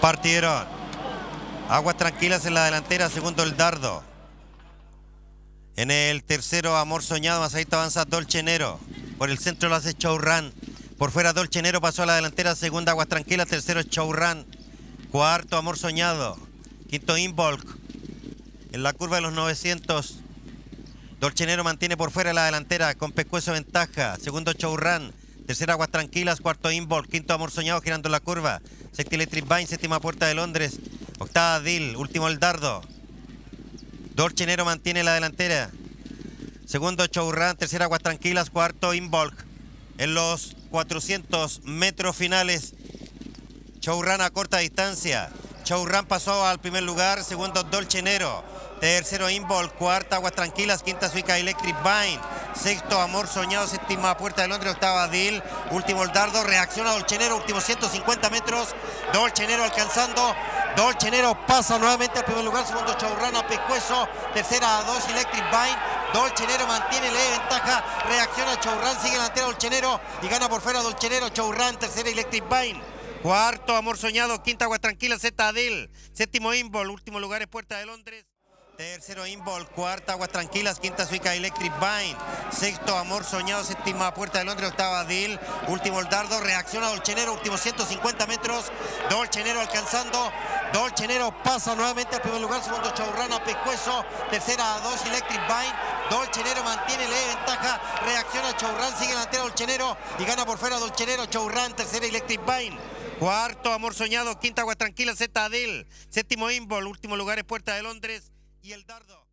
Partieron. Aguas tranquilas en la delantera, segundo el Dardo. En el tercero, Amor Soñado, más ahí avanza Dolce Nero. Por el centro lo hace Chowran. Por fuera Dolce Nero pasó a la delantera, segunda Aguas Tranquilas, tercero Chowran. Cuarto, Amor Soñado. Quinto, Involk. En la curva de los 900. Dolce Nero mantiene por fuera la delantera con pescuezo ventaja. Segundo, Chowran. Tercera, Aguas Tranquilas. Cuarto, Involk. Quinto, Amor Soñado girando la curva. Sexta, Electric Vine. Séptima, Puerta de Londres. Octava, Dil. Último, el Dardo. Dolce Nero mantiene la delantera. Segundo, Chowran. Tercera, Aguas Tranquilas. Cuarto, Involk. En los 400 metros finales, Chowran a corta distancia. Chowran pasó al primer lugar. Segundo, Dolce Nero. Tercero, Involk. Cuarta, Aguas Tranquilas. Quinta, Suica Electric Vine. Sexto, Amor Soñado. Séptima, Puerta de Londres. Octava, Dil. Último, el Dardo. Reacciona Dolce Nero. Últimos 150 metros. Dolce Nero alcanzando. Dolce Nero pasa nuevamente al primer lugar. Segundo, Chowran a Pescuezo. Tercera, a dos, Electric Vine. Dolchenero mantiene leve ventaja, reacciona Chowran, sigue delantera Dolchenero y gana por fuera Dolchenero, Chowran, tercera Electric Vine. Cuarto, Amor Soñado, quinta, Agua Tranquila, Z Adel. Séptimo, Imbol, último lugar es Puerta de Londres. Tercero, Imbol, cuarta, Aguas Tranquilas, quinta, Suica Electric Vine. Sexto, Amor Soñado, séptima, Puerta de Londres, octava, Dil. Último, el Dardo, reacciona Dolchenero, últimos 150 metros. Dolchenero alcanzando. Dolchenero pasa nuevamente al primer lugar, segundo, Chaurrana, Pescuezo. Tercera, a dos, Electric Vine. Dolchenero mantiene leve ventaja, reacciona Chaurran, sigue delantera Dolchenero y gana por fuera Dolchenero, Chaurran, tercera, Electric Vine. Cuarto, Amor Soñado, quinta, Agua Tranquila, Z Adel. Séptimo, Imbol, último lugar es Puerta de Londres y el Dardo.